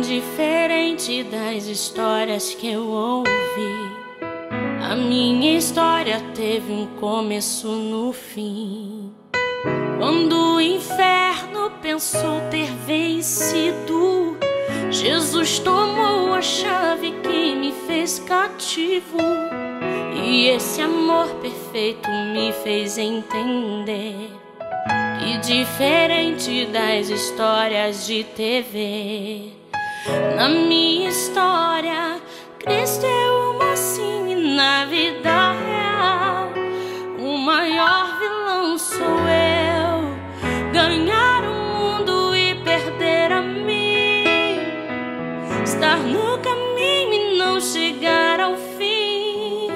diferente das histórias que eu ouvi. A minha história teve um começo no fim. Quando o inferno pensou ter vencido, Jesus tomou a chave que me fez cativo. E esse amor perfeito me fez entender que, diferente das histórias de TV, na minha história, Cristo é o mocinho e na vida real, o maior vilão sou eu. Ganhar o mundo e perder a mim, estar no caminho e não chegar ao fim.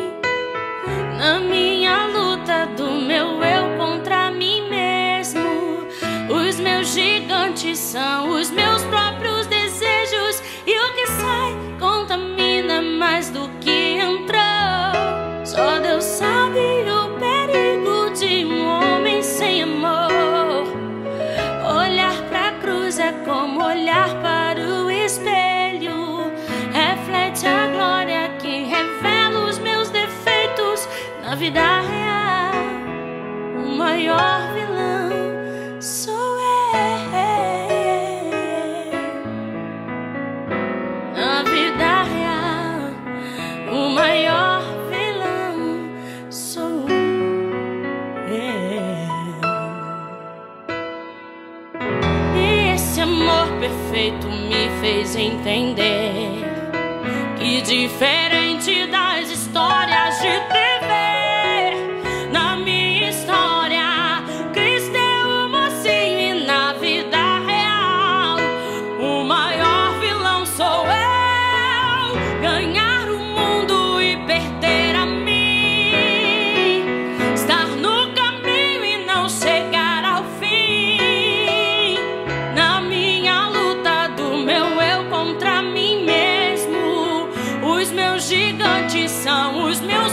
Na minha luta do meu eu contra mim mesmo, os meus gigantes são os meus próprios desejos que sai contamina mais do que entrou. Só Deus sabe o perigo de um homem sem amor. Olhar pra cruz é como olhar para o espelho. Reflete a glória que revela os meus defeitos na vida real. O maior vida real, o maior vilão sou eu. E esse amor perfeito me fez entender que diferente das os meus